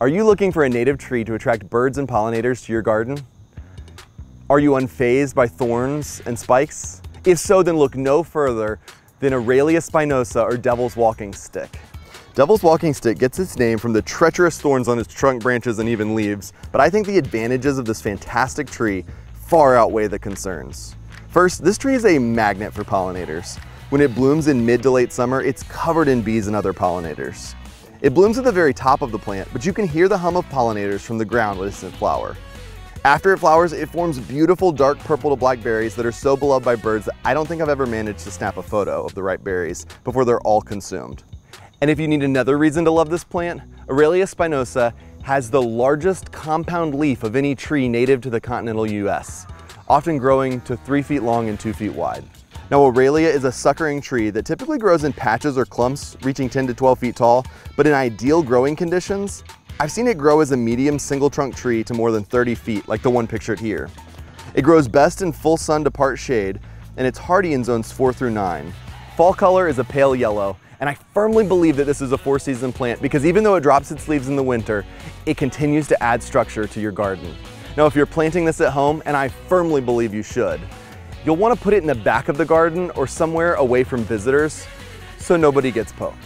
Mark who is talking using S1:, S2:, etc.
S1: Are you looking for a native tree to attract birds and pollinators to your garden? Are you unfazed by thorns and spikes? If so, then look no further than Aralia spinosa or devil's walking stick. Devil's walking stick gets its name from the treacherous thorns on its trunk branches and even leaves, but I think the advantages of this fantastic tree far outweigh the concerns. First, this tree is a magnet for pollinators. When it blooms in mid to late summer, it's covered in bees and other pollinators. It blooms at the very top of the plant, but you can hear the hum of pollinators from the ground when it's in flower. After it flowers, it forms beautiful dark purple to black berries that are so beloved by birds that I don't think I've ever managed to snap a photo of the ripe berries before they're all consumed. And if you need another reason to love this plant, Aralia spinosa has the largest compound leaf of any tree native to the continental US, often growing to three feet long and two feet wide. Now Aralia is a suckering tree that typically grows in patches or clumps reaching 10 to 12 feet tall, but in ideal growing conditions, I've seen it grow as a medium single trunk tree to more than 30 feet, like the one pictured here. It grows best in full sun to part shade, and it's hardy in zones four through nine. Fall color is a pale yellow, and I firmly believe that this is a four season plant because even though it drops its leaves in the winter, it continues to add structure to your garden. Now, if you're planting this at home, and I firmly believe you should, you'll wanna put it in the back of the garden or somewhere away from visitors so nobody gets poked.